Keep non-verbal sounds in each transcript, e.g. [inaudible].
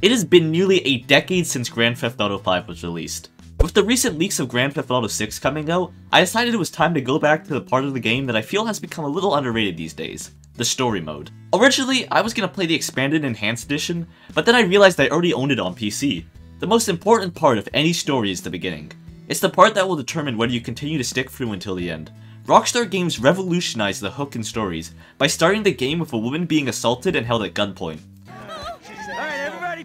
It has been nearly a decade since Grand Theft Auto 5 was released. With the recent leaks of Grand Theft Auto 6 coming out, I decided it was time to go back to the part of the game that I feel has become a little underrated these days, the story mode. Originally, I was gonna play the expanded enhanced edition, but then I realized I already owned it on PC. The most important part of any story is the beginning. It's the part that will determine whether you continue to stick through until the end. Rockstar Games revolutionized the hook in stories by starting the game with a woman being assaulted and held at gunpoint.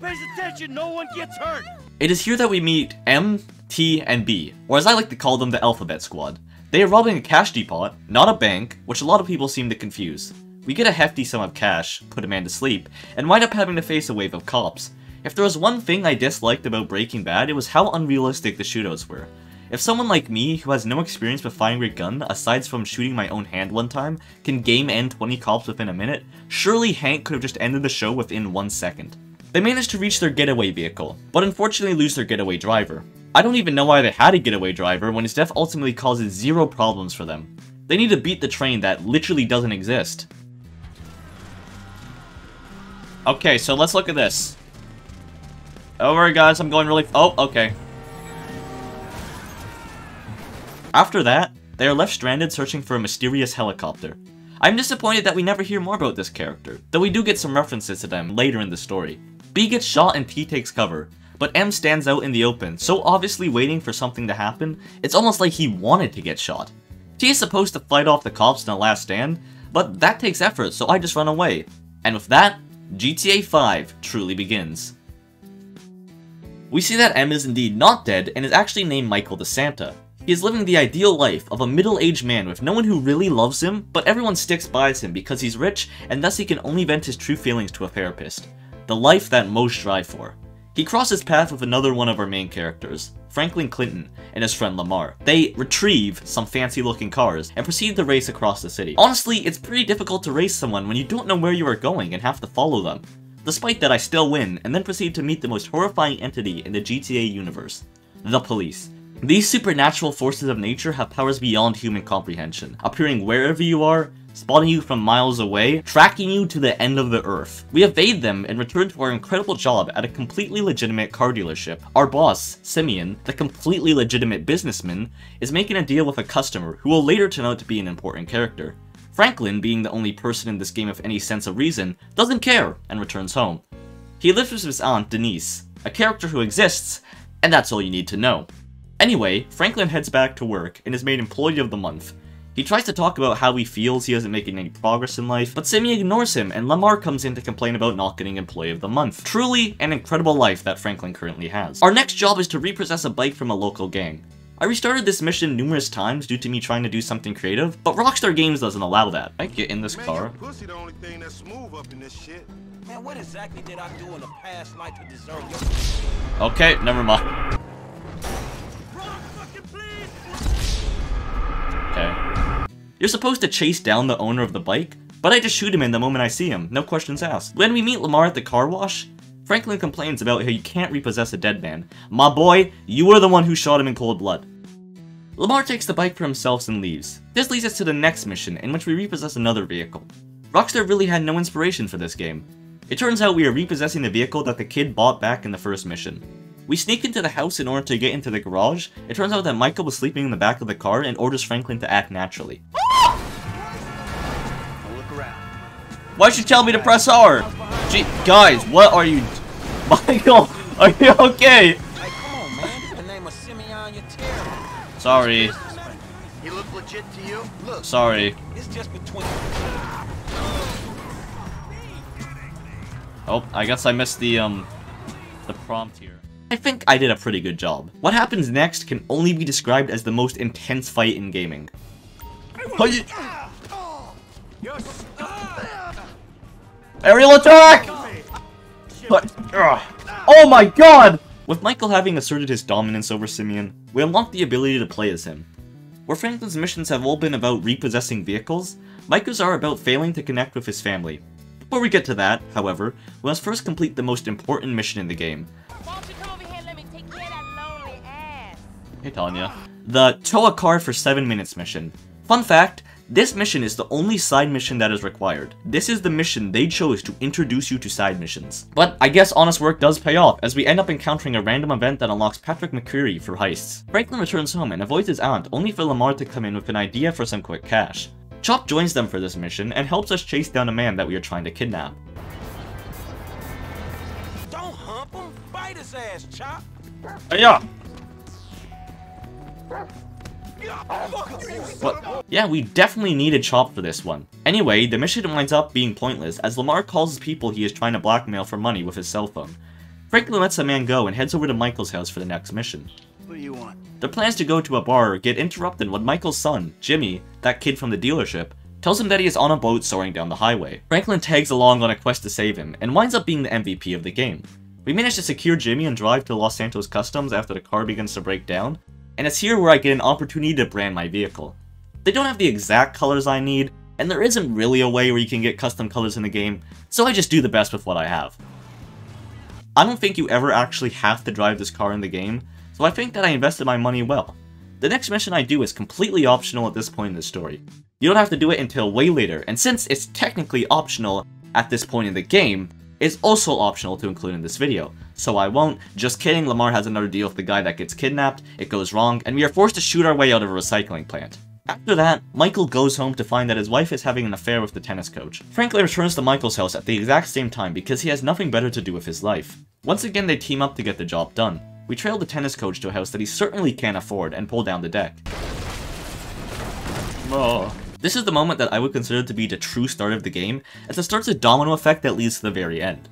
Pays attention, no one gets hurt! It is here that we meet M, T, and B, or as I like to call them, the Alphabet Squad. They are robbing a cash depot, not a bank, which a lot of people seem to confuse. We get a hefty sum of cash, put a man to sleep, and wind up having to face a wave of cops. If there was one thing I disliked about Breaking Bad, it was how unrealistic the shootouts were. If someone like me, who has no experience with firing a gun, aside from shooting my own hand one time, can game end 20 cops within a minute, surely Hank could have just ended the show within one second. They manage to reach their getaway vehicle, but unfortunately lose their getaway driver. I don't even know why they had a getaway driver when his death ultimately causes zero problems for them. They need to beat the train that literally doesn't exist. Okay, so let's look at this. Over guys, I'm going really- oh, okay. After that, they are left stranded searching for a mysterious helicopter. I'm disappointed that we never hear more about this character, though we do get some references to them later in the story. B gets shot and T takes cover, but M stands out in the open, so obviously waiting for something to happen, it's almost like he wanted to get shot. T is supposed to fight off the cops in the last stand, but that takes effort, so I just run away. And with that, GTA 5 truly begins. We see that M is indeed not dead and is actually named Michael DeSanta. He is living the ideal life of a middle-aged man with no one who really loves him, but everyone sticks by him because he's rich and thus he can only vent his true feelings to a therapist. The life that most strive for. He crosses path with another one of our main characters, Franklin Clinton, and his friend Lamar. They retrieve some fancy looking cars and proceed to race across the city. Honestly, it's pretty difficult to race someone when you don't know where you are going and have to follow them. Despite that, I still win, and then proceed to meet the most horrifying entity in the GTA universe, the police. These supernatural forces of nature have powers beyond human comprehension, appearing wherever you are, spotting you from miles away, tracking you to the end of the earth. We evade them and return to our incredible job at a completely legitimate car dealership. Our boss, Simeon, the completely legitimate businessman, is making a deal with a customer who will later turn out to be an important character. Franklin, being the only person in this game of any sense of reason, doesn't care and returns home. He lives with his aunt, Denise, a character who exists, and that's all you need to know. Anyway, Franklin heads back to work and is made Employee of the Month. He tries to talk about how he feels he isn't making any progress in life, but Simeon ignores him and Lamar comes in to complain about not getting Employee of the Month. Truly an incredible life that Franklin currently has. Our next job is to repossess a bike from a local gang. I restarted this mission numerous times due to me trying to do something creative, but Rockstar Games doesn't allow that. I get in this Man, car. pussy the only thing that's smooth up in this shit. Man, what exactly did I do in a past life to deserve your... Okay, never mind. You're supposed to chase down the owner of the bike, but I just shoot him in the moment I see him, no questions asked. When we meet Lamar at the car wash, Franklin complains about how you can't repossess a dead man. My boy, you were the one who shot him in cold blood. Lamar takes the bike for himself and leaves. This leads us to the next mission, in which we repossess another vehicle. Rockstar really had no inspiration for this game. It turns out we are repossessing the vehicle that the kid bought back in the first mission. We sneak into the house in order to get into the garage. It turns out that Michael was sleeping in the back of the car and orders Franklin to act naturally. Why'd you tell me to press R? Gee, guys, what are you... [laughs] Michael, are you okay? Hey, on, man. The name of Simeon, you're. Sorry, He look legit to you? Look, sorry. It's just between... Oh, I guess I missed the, um, the prompt here. I think I did a pretty good job. What happens next can only be described as the most intense fight in gaming. Hi- Aerial attack! But, ugh. oh my god! With Michael having asserted his dominance over Simeon, we unlock the ability to play as him. Where Franklin's missions have all been about repossessing vehicles, Michael's are about failing to connect with his family. Before we get to that, however, we must first complete the most important mission in the game. Why don't you come over here and let me take care of that lonely ass? Hey Tonya. The tow a car for 7 minutes mission. Fun fact, This mission is the only side mission that is required. This is the mission they chose to introduce you to side missions. But I guess honest work does pay off, as we end up encountering a random event that unlocks Patrick McReary for heists. Franklin returns home and avoids his aunt, only for Lamar to come in with an idea for some quick cash. Chop joins them for this mission and helps us chase down a man that we are trying to kidnap. Don't hump him. Bite his ass, Chop. Yeah. But yeah, we definitely needed Chop for this one. Anyway, the mission winds up being pointless as Lamar calls people he is trying to blackmail for money with his cell phone. Franklin lets the man go and heads over to Michael's house for the next mission. What do you want? Their plans to go to a bar get interrupted when Michael's son, Jimmy, that kid from the dealership, tells him that he is on a boat soaring down the highway. Franklin tags along on a quest to save him, and winds up being the MVP of the game. We manage to secure Jimmy and drive to Los Santos Customs after the car begins to break down, and it's here where I get an opportunity to brand my vehicle. They don't have the exact colors I need, and there isn't really a way where you can get custom colors in the game, so I just do the best with what I have. I don't think you ever actually have to drive this car in the game, so I think that I invested my money well. The next mission I do is completely optional at this point in the story. You don't have to do it until way later, and since it's technically optional at this point in the game, it's also optional to include in this video. So I won't. Just kidding, Lamar has another deal with the guy that gets kidnapped, it goes wrong, and we are forced to shoot our way out of a recycling plant. After that, Michael goes home to find that his wife is having an affair with the tennis coach. Franklin returns to Michael's house at the exact same time because he has nothing better to do with his life. Once again, they team up to get the job done. We trail the tennis coach to a house that he certainly can't afford and pull down the deck. Oh. This is the moment that I would consider to be the true start of the game, as it starts a domino effect that leads to the very end.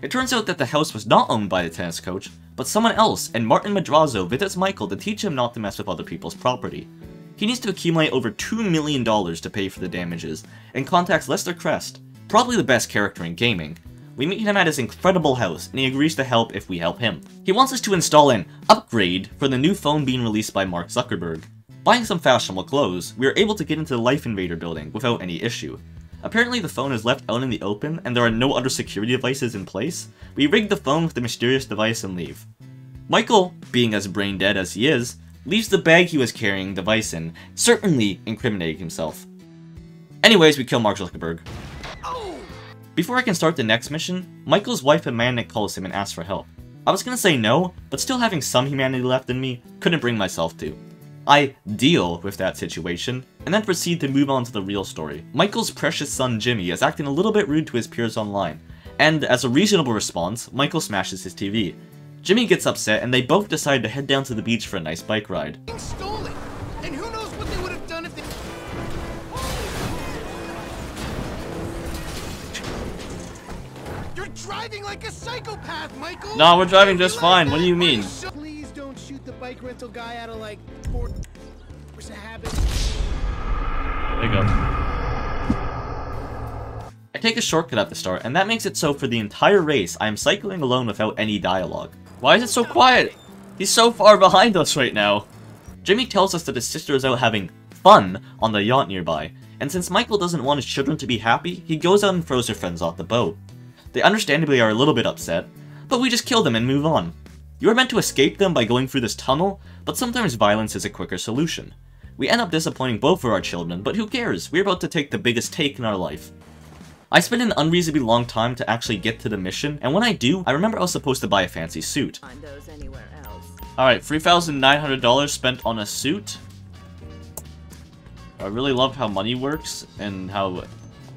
It turns out that the house was not owned by the tennis coach, but someone else, and Martin Madrazo visits Michael to teach him not to mess with other people's property. He needs to accumulate over $2 million to pay for the damages, and contacts Lester Crest, probably the best character in gaming. We meet him at his incredible house, and he agrees to help if we help him. He wants us to install an upgrade for the new phone being released by Mark Zuckerberg. Buying some fashionable clothes, we are able to get into the Life Invader building without any issue. Apparently the phone is left out in the open and there are no other security devices in place. We rig the phone with the mysterious device and leave. Michael, being as brain dead as he is, leaves the bag he was carrying the device in, certainly incriminating himself. Anyways, we kill Mark Zuckerberg. Before I can start the next mission, Michael's wife Amanda calls him and asks for help. I was gonna say no, but still having some humanity left in me, couldn't bring myself to. I deal with that situation, and then proceed to move on to the real story. Michael's precious son Jimmy is acting a little bit rude to his peers online, and as a reasonable response, Michael smashes his TV. Jimmy gets upset and they both decide to head down to the beach for a nice bike ride. Stole. And who knows what they would have done if they... You're driving like a psychopath, Michael! No, we're driving just fine. What do you mean? Please shoot the bike rental guy out of like four... a habit. There you go. I take a shortcut at the start, and that makes it so for the entire race, I am cycling alone without any dialogue. Why is it so quiet? He's so far behind us right now. Jimmy tells us that his sister is out having fun on the yacht nearby, and since Michael doesn't want his children to be happy, he goes out and throws her friends off the boat. They understandably are a little bit upset, but we just kill them and move on. You are meant to escape them by going through this tunnel, but sometimes violence is a quicker solution. We end up disappointing both of our children, but who cares? We're about to take the biggest take in our life. I spend an unreasonably long time to actually get to the mission, and when I do, I remember I was supposed to buy a fancy suit. Find those anywhere else. Alright, $3,900 spent on a suit. I really love how money works, and how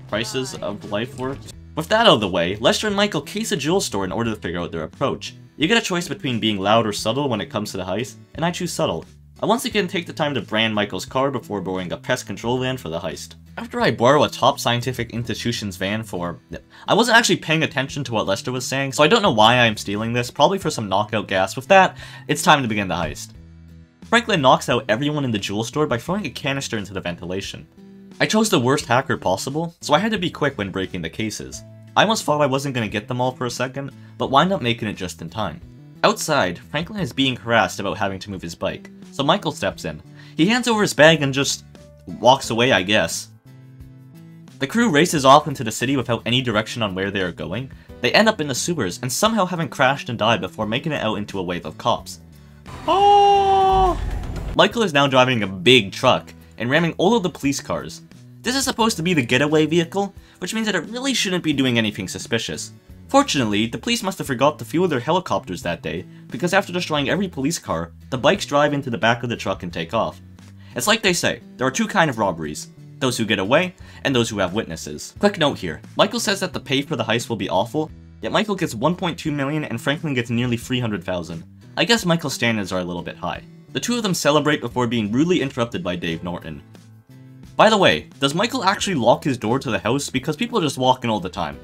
prices of life work. With that out of the way, Lester and Michael case a jewel store in order to figure out their approach. You get a choice between being loud or subtle when it comes to the heist, and I choose subtle. I once again take the time to brand Michael's car before borrowing a pest control van for the heist. After I borrow a top scientific institution's van for... I wasn't actually paying attention to what Lester was saying, so I don't know why I'm stealing this, probably for some knockout gas. With that, it's time to begin the heist. Franklin knocks out everyone in the jewel store by throwing a canister into the ventilation. I chose the worst hacker possible, so I had to be quick when breaking the cases. I almost thought I wasn't going to get them all for a second, but wind up making it just in time. Outside, Franklin is being harassed about having to move his bike, so Michael steps in. He hands over his bag and just walks away, I guess. The crew races off into the city without any direction on where they are going. They end up in the sewers and somehow having crashed and died before making it out into a wave of cops. Oh! Michael is now driving a big truck and ramming all of the police cars. This is supposed to be the getaway vehicle, which means that it really shouldn't be doing anything suspicious. Fortunately, the police must have forgot to fuel their helicopters that day, because after destroying every police car, the bikes drive into the back of the truck and take off. It's like they say, there are two kind of robberies, those who get away, and those who have witnesses. Quick note here, Michael says that the pay for the heist will be awful, yet Michael gets 1.2 million and Franklin gets nearly 300,000. I guess Michael's standards are a little bit high. The two of them celebrate before being rudely interrupted by Dave Norton. By the way, does Michael actually lock his door to the house because people are just walking all the time?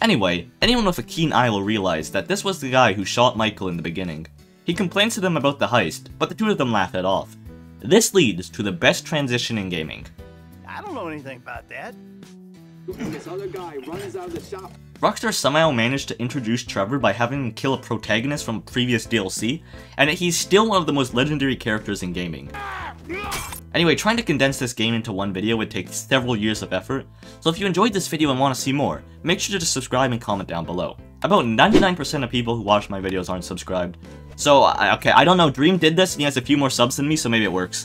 Anyway, anyone with a keen eye will realize that this was the guy who shot Michael in the beginning. He complains to them about the heist, but the two of them laugh it off. This leads to the best transition in gaming. I don't know anything about that. This other guy runs out of the shop. Rockstar somehow managed to introduce Trevor by having him kill a protagonist from previous DLC, and he's still one of the most legendary characters in gaming. Anyway, trying to condense this game into one video would take several years of effort, so if you enjoyed this video and want to see more, make sure to subscribe and comment down below. About 99% of people who watch my videos aren't subscribed. So, okay, I don't know, Dream did this and he has a few more subs than me, so maybe it works.